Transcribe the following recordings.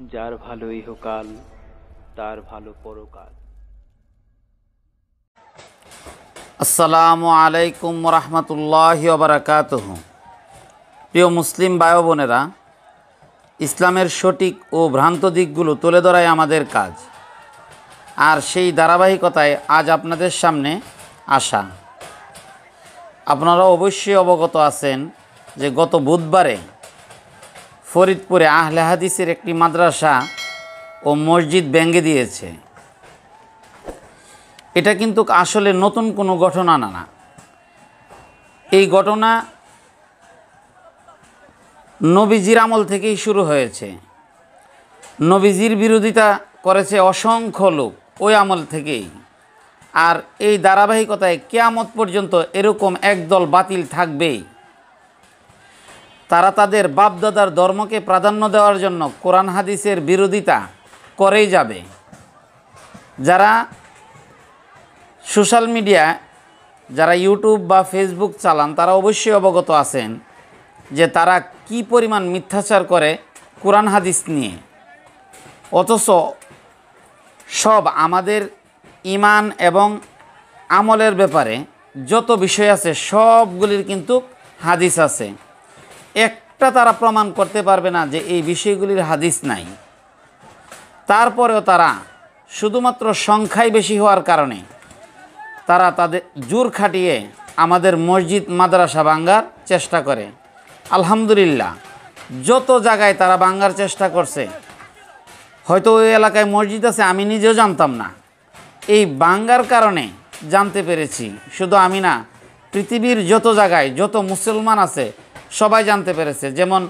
যার ভালো ইহকাল, তার ভালো পরকাল। আসসালামু আলাইকুম রহমতুল্লাহ বারাকাত প্রিয় মুসলিম ভাই বোনেরা ইসলামের সঠিক ও ভ্রান্ত দিকগুলো তুলে ধরাই আমাদের কাজ। আর সেই ধারাবাহিকতায় আজ আপনাদের সামনে আসা। আপনারা অবশ্যই অবগত আছেন যে গত বুধবারে ফরিদপুরে আহলে হাদিসের একটি মাদ্রাসা ও মসজিদ ভেঙে দিয়েছে। এটা কিন্তু আসলে নতুন কোনো ঘটনা না না। এই ঘটনা নবীজির আমল থেকেই শুরু হয়েছে। নবীজির বিরোধিতা করেছে অসংখ্য লোক ওই আমল থেকেই। আর এই ধারাবাহিকতায় কেয়ামত পর্যন্ত এরকম একদল বাতিল থাকবেই। তারা তাদের বাপদাদার ধর্মকে প্রাধান্য দেওয়ার জন্য কোরআন হাদিসের বিরোধিতা করেই যাবে। যারা সোশ্যাল মিডিয়া, যারা ইউটিউব বা ফেসবুক চালান, তারা অবশ্যই অবগত আছেন যে তারা কি পরিমাণ মিথ্যাচার করে কোরআন হাদিস নিয়ে। অথচ সব আমাদের ইমান এবং আমলের ব্যাপারে যত বিষয় আছে সবগুলির কিন্তু হাদিস আছে। একটা তারা প্রমাণ করতে পারবে না যে এই বিষয়গুলির হাদিস নাই। তারপরেও তারা শুধুমাত্র সংখ্যাই বেশি হওয়ার কারণে তারা তাদের জোর খাটিয়ে আমাদের মসজিদ, মাদ্রাসা ভাঙ্গার চেষ্টা করে। আলহামদুলিল্লাহ, যত জায়গায় তারা ভাঙ্গার চেষ্টা করছে, হয়তো ওই এলাকায় মসজিদ আছে, আমি নিজেও জানতাম না। এই বাঙ্গার কারণে জানতে পেরেছি, শুধু আমি না, পৃথিবীর যত জায়গায় যত মুসলমান আছে সবাই জানতে পেরেছে। যেমন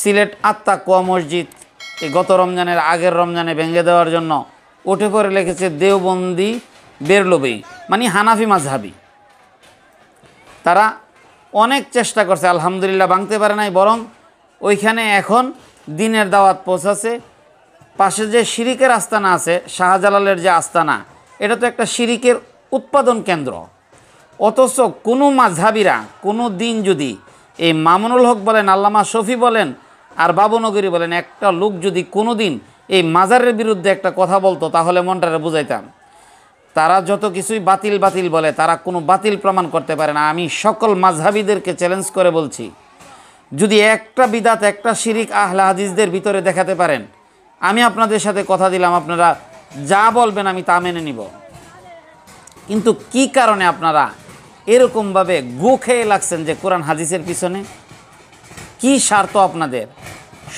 সিলেট আত্মা কোয়া মসজিদ, এই গত রমজানের আগের রমজানে ভেঙে দেওয়ার জন্য উঠে পড়ে লিখেছে দেওবন্দি বেরলবি মানে হানাফি মাঝহাবি তারা অনেক চেষ্টা করছে, আলহামদুলিল্লাহ ভাঙতে পারে নাই, বরং ওইখানে এখন দিনের দাওয়াত পৌঁছাছে পাশে যে শিরিকের আস্তানা আছে, শাহজালালের যে আস্তানা, এটা তো একটা শিরিকের উৎপাদন কেন্দ্র। অথচ কোনো মাঝহাবিরা কোনো দিন যদি এই মামুনুল হক বলেন, আল্লামা শফি বলেন আর বাবুনগরী বলেন, একটা লোক যদি কোনো দিন এই মাজারের বিরুদ্ধে একটা কথা বলতো, তাহলে মনটারে বুঝাইতাম। তারা যত কিছুই বাতিল বাতিল বলে, তারা কোনো বাতিল প্রমাণ করতে পারে না। আমি সকল মাঝহাবিদেরকে চ্যালেঞ্জ করে বলছি, যদি একটা বিদাত, একটা শিরিক আহলা হাদিসদের ভিতরে দেখাতে পারেন, আমি আপনাদের সাথে কথা দিলাম, আপনারা যা বলবেন আমি তা মেনে নিব। কিন্তু কি কারণে আপনারা এরকমভাবে গু খেয়ে লাগছেন যে কোরআন হাদিসের পিছনে? কি স্বার্থ আপনাদের?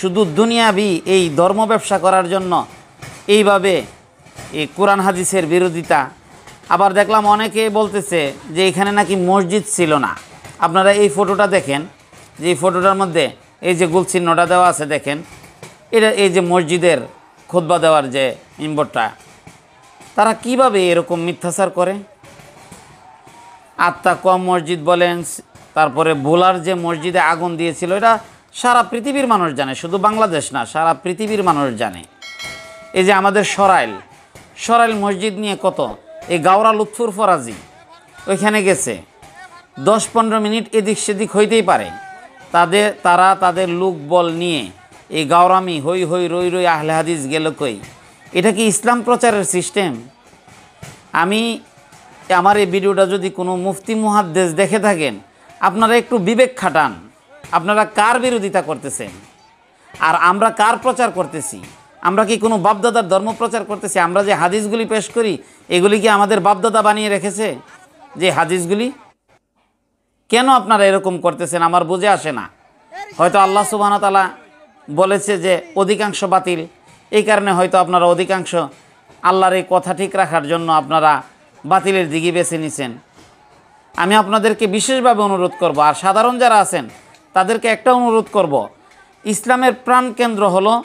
শুধু দুনিয়াবি এই ধর্ম ব্যবসা করার জন্য এইভাবে এই কোরআন হাদিসের বিরোধিতা? আবার দেখলাম অনেকে বলতেছে যে এখানে নাকি মসজিদ ছিল না। আপনারা এই ফটোটা দেখেন। যে এই ফটোটার মধ্যে এই যে গুলচিহ্নটা দেওয়া আছে, দেখেন। এটা এই যে মসজিদের খুতবা দেওয়ার যে ইম্বরটা তারা কীভাবে এরকম মিথ্যাচার করে? আত্মা কম মসজিদ বলেন, তারপরে ভোলার যে মসজিদে আগুন দিয়েছিল, এটা সারা পৃথিবীর মানুষ জানে, শুধু বাংলাদেশ না, সারা পৃথিবীর মানুষ জানে। এই যে আমাদের সরাইল সরাইল মসজিদ নিয়ে কত? এই গাওরা লুৎফুর ফরাজি, ওইখানে গেছে। দশ পনেরো মিনিট এদিক সেদিক হইতেই পারে। তাদের, তারা তাদের লোক বল নিয়ে এই গাওরামি, হই হই রই রই আহলে হাদিস গেল কই? এটা কি ইসলাম প্রচারের সিস্টেম? আমি আমার এই ভিডিওটা যদি কোনো মুফতি মুহাদ্দেশ দেখে থাকেন, আপনারা একটু বিবেক খাটান। আপনারা কার বিরোধিতা করতেছেন? আর আমরা কার প্রচার করতেছি? আমরা কি কোনো বাপদাদার ধর্ম প্রচার করতেছি? আমরা যে হাদিসগুলি পেশ করি, এগুলি কি আমাদের বাপদাদা বানিয়ে রেখেছে? যে হাদিসগুলি? কেন আপনারা এরকম করতেছেন? আমার বুঝে আসে না। হয়তো আল্লাহ সুবাহতালা বলেছে যে অধিকাংশ বাতিল। এই কারণে হয়তো আপনারা অধিকাংশ আল্লাহর এই কথা ঠিক রাখার জন্য আপনারা বাতিলের দিকে বেছে নিছেন। আমি আপনাদেরকে বিশেষভাবে অনুরোধ করব, আর সাধারণ যারা আছেন, তাদেরকে একটা অনুরোধ করব। ইসলামের প্রাণকেন্দ্র হলো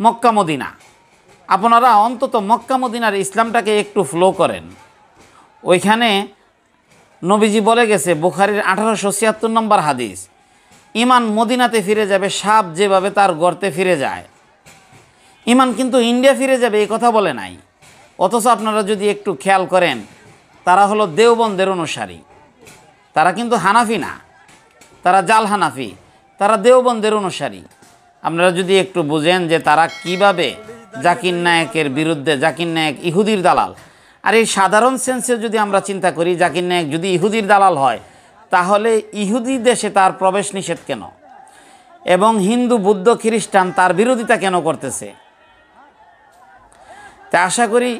মক্কা মদিনা। আপনারা অন্তত মক্কা মদিনার ইসলামটাকে একটু ফ্লো করেন। ওইখানে নবীজি বলে গেছে, বুখারির আঠারোশো ছিয়াত্তর নম্বর হাদিস, ইমান মদিনাতে ফিরে যাবে, সাপ যেভাবে তার গর্তে ফিরে যায়। ইমান কিন্তু ইন্ডিয়া ফিরে যাবে এই কথা বলে নাই। অথচ আপনারা যদি একটু খেয়াল করেন, তারা হলো দেওবন্দের অনুসারী। তারা কিন্তু হানাফি না। তারা জাল হানাফি। তারা দেওবন্দের অনুসারী। আপনারা যদি একটু বুঝেন যে তারা কীভাবে জাকির নায়কের বিরুদ্ধে, জাকির নায়ক ইহুদির দালাল। আর এই সাধারণ সেন্সে যদি আমরা চিন্তা করি, জাকির নায়ক যদি ইহুদির দালাল হয়, তাহলে ইহুদি দেশে তার প্রবেশ নিষেধ কেন? এবং হিন্দু, বুদ্ধ, খ্রিস্টান তার বিরোধিতা কেন করতেছে? তা আশা করি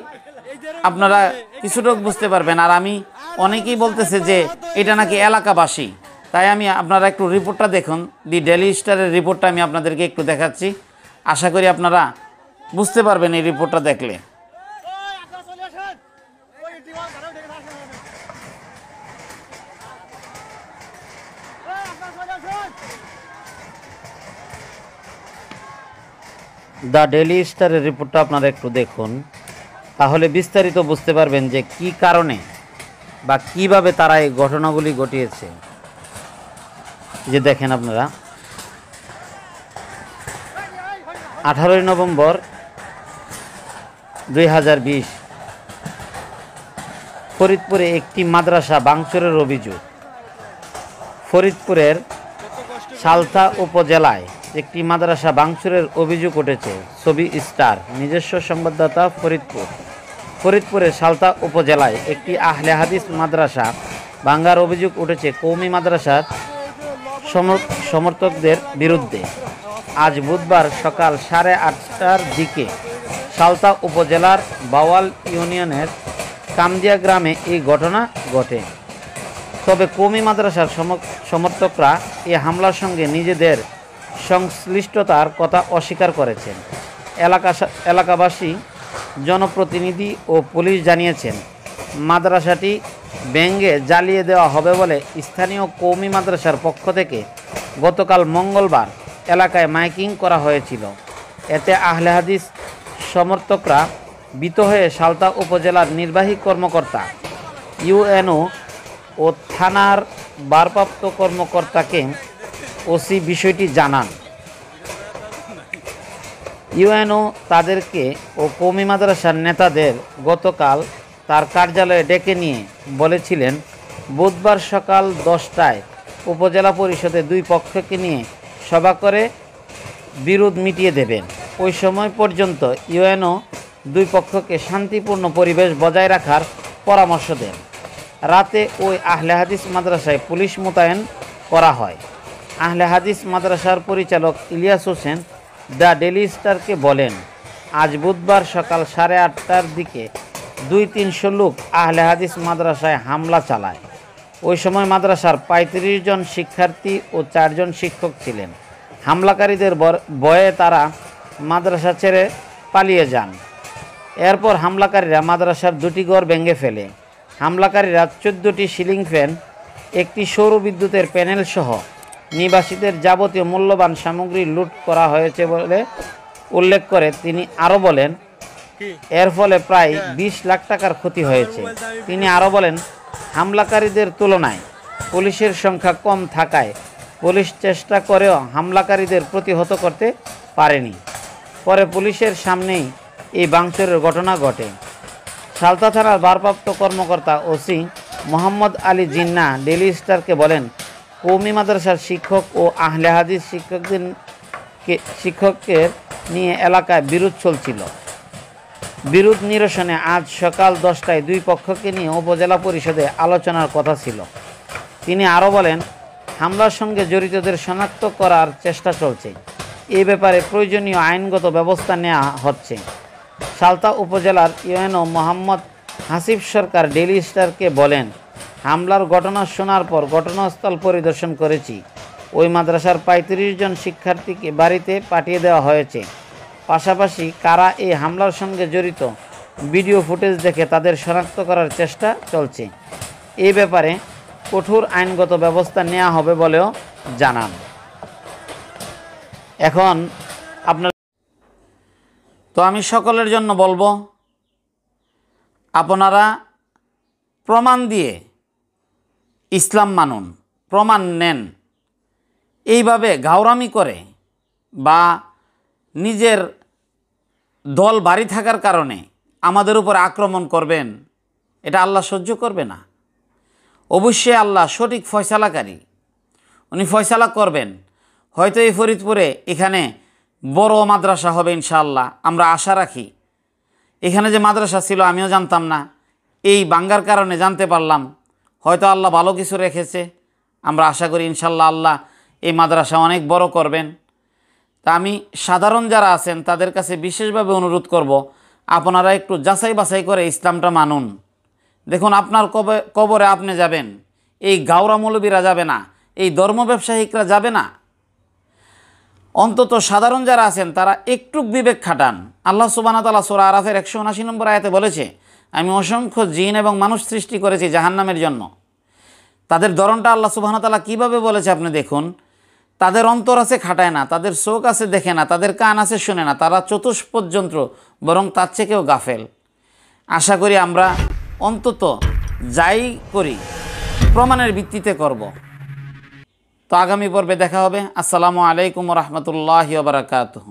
আপনারা কিছুটা বুঝতে পারবেন। আর আমি অনেকেই বলতেছে যে এটা নাকি এলাকাবাসী। তাই আমি আপনারা একটু রিপোর্টটা দেখুন। দি ডেলি স্টারের রিপোর্টটা আমি আপনাদেরকে একটু দেখাচ্ছি। আশা করি আপনারা বুঝতে পারবেন এই রিপোর্টটা দেখলে। দ্য ডেলি স্টারের রিপোর্টটা আপনারা একটু দেখুন। তাহলে বিস্তারিত বুঝতে পারবেন যে কি কারণে বা কীভাবে তারা এই ঘটনাগুলি ঘটিয়েছে। যে দেখেন আপনারা। আঠারোই নভেম্বর দুই হাজার বিশ ফরিদপুরে একটি মাদ্রাসা ভাঙচুরের অভিযোগ। ফরিদপুরের সালথা উপজেলায় একটি মাদ্রাসা ভাঙচুরের অভিযোগ উঠেছে। ছবি স্টার, নিজস্ব সংবাদদাতা ফরিদপুর। ফরিদপুরের সালতা উপজেলায় একটি আহলে হাদিস মাদ্রাসা ভাঙ্গার অভিযোগ উঠেছে কৌমি মাদ্রাসার সম- সমর্থকদের বিরুদ্ধে। আজ বুধবার সকাল সাড়ে আটটার দিকে সালতা উপজেলার বাওয়াল ইউনিয়নের কামদিয়া গ্রামে এই ঘটনা ঘটে। তবে কৌমি মাদ্রাসার সম- সমর্থকরা এই হামলার সঙ্গে নিজেদের সংশ্লিষ্টতার কথা অস্বীকার করেছেন। এলাকা এলাকাবাসী, জনপ্রতিনিধি ও পুলিশ জানিয়েছেন, মাদ্রাসাটি ব্যঙ্গে জ্বালিয়ে দেওয়া হবে বলে স্থানীয় কৌমি মাদ্রাসার পক্ষ থেকে গতকাল মঙ্গলবার এলাকায় মাইকিং করা হয়েছিল। এতে আহলে হাদিস সমর্থকরা বিত হয়ে সালতা উপজেলার নির্বাহী কর্মকর্তা, ইউএনও ও থানার ভারপ্রাপ্ত কর্মকর্তাকে ওসি বিষয়টি জানান। ইউএনও তাদেরকে ও কৌমি মাদ্রাসার নেতাদের গতকাল তার কার্যালয়ে ডেকে নিয়ে বলেছিলেন, বুধবার সকাল দশটায় উপজেলা পরিষদে দুই পক্ষকে নিয়ে সভা করে বিরোধ মিটিয়ে দেবেন। ওই সময় পর্যন্ত ইউএনও দুই পক্ষকে শান্তিপূর্ণ পরিবেশ বজায় রাখার পরামর্শ দেন। রাতে ওই আহলে হাদিস মাদ্রাসায় পুলিশ মোতায়েন করা হয়। আহলে হাদিস মাদ্রাসার পরিচালক ইলিয়াস হোসেন দ্য ডেলি স্টারকে বলেন, আজ বুধবার সকাল সাড়ে আটটার দিকে দুই তিনশো লোক আহলে হাদিস মাদ্রাসায় হামলা চালায়। ওই সময় মাদ্রাসার পঁয়ত্রিশ জন শিক্ষার্থী ও চারজন শিক্ষক ছিলেন। হামলাকারীদের ভয়ে তারা মাদ্রাসা ছেড়ে পালিয়ে যান। এরপর হামলাকারীরা মাদ্রাসার দুটি ঘর ভেঙে ফেলে। হামলাকারীরা চোদ্দোটি সিলিং ফ্যান, একটি সৌর বিদ্যুতের প্যানেল সহ নিবাসীদের যাবতীয় মূল্যবান সামগ্রী লুট করা হয়েছে বলে উল্লেখ করে তিনি আরও বলেন এর ফলে প্রায় বিশ লাখ টাকার ক্ষতি হয়েছে। তিনি আরও বলেন হামলাকারীদের তুলনায় পুলিশের সংখ্যা কম থাকায় পুলিশ চেষ্টা করেও হামলাকারীদের প্রতিহত করতে পারেনি। পরে পুলিশের সামনেই এই ভাঙচুরের ঘটনা ঘটে। সালতা থানার ভারপ্রাপ্ত কর্মকর্তা ওসি মোহাম্মদ আলী জিন্না ডেলি স্টারকে বলেন কৌমি মাদ্রাসার শিক্ষক ও আহলে হাদিস শিক্ষকদের শিক্ষকের নিয়ে এলাকায় বিরোধ চলছিল। বিরোধ নিরসনে আজ সকাল দশটায় দুই পক্ষকে নিয়ে উপজেলা পরিষদে আলোচনার কথা ছিল। তিনি আরও বলেন, হামলার সঙ্গে জড়িতদের শনাক্ত করার চেষ্টা চলছে। এ ব্যাপারে প্রয়োজনীয় আইনগত ব্যবস্থা নেওয়া হচ্ছে। সালতা উপজেলার ইউএনও মোহাম্মদ হাসিফ সরকার ডেলি স্টারকে বলেন হামলার ঘটনা শোনার পর ঘটনাস্থল পরিদর্শন করেছি। ওই মাদ্রাসার পঁয়ত্রিশ জন শিক্ষার্থীকে বাড়িতে পাঠিয়ে দেওয়া হয়েছে। পাশাপাশি কারা এই হামলার সঙ্গে জড়িত, ভিডিও ফুটেজ দেখে তাদের শনাক্ত করার চেষ্টা চলছে। এই ব্যাপারে কঠোর আইনগত ব্যবস্থা নেওয়া হবে বলেও জানান। এখন আপনার তো আমি সকলের জন্য বলব, আপনারা প্রমাণ দিয়ে ইসলাম মানুন, প্রমাণ নেন। এইভাবে ঘাওরামি করে বা নিজের দল বাড়ি থাকার কারণে আমাদের উপর আক্রমণ করবেন, এটা আল্লাহ সহ্য করবে না। অবশ্যই আল্লাহ সঠিক ফয়সালাকারী। উনি ফয়সালা করবেন। হয়তো এই ফরিদপুরে এখানে বড় মাদ্রাসা হবে ইনশাআল্লাহ, আমরা আশা রাখি। এখানে যে মাদ্রাসা ছিল, আমিও জানতাম না। এই বাঙ্গার কারণে জানতে পারলাম। হয়তো আল্লাহ ভালো কিছু রেখেছে। আমরা আশা করি ইনশাল্লাহ আল্লাহ এই মাদ্রাসা অনেক বড় করবেন। তা আমি সাধারণ যারা আছেন, তাদের কাছে বিশেষভাবে অনুরোধ করব, আপনারা একটু যাচাই বাছাই করে ইসলামটা মানুন। দেখুন, আপনার কবে কবরে আপনি যাবেন, এই গাওরা মৌলবীরা যাবে না, এই ধর্ম ব্যবসায়িকরা যাবে না। অন্তত সাধারণ যারা আছেন, তারা একটু বিবেক খাটান। আল্লাহ সুবানা তালা সোরা আরাফের একশো উনাশি নম্বর আয়াতে বলেছে আমি অসংখ্য জিন এবং মানুষ সৃষ্টি করেছি জাহান্নামের জন্য। তাদের ধরনটা আল্লাহ সুবাহন তালা কীভাবে বলেছে আপনি দেখুন? তাদের অন্তর আছে খাটায় না, তাদের চোখ আছে দেখে না, তাদের কান আছে শোনে না, তারা চতুষ্পদ যন্ত্র বরং তার থেকেও গাফেল। আশা করি আমরা অন্তত যাই করি, প্রমাণের ভিত্তিতে করব। তো আগামী পর্বে দেখা হবে। আসসালামু আলাইকুম রহমতুল্লাহ বারাকাতুহ।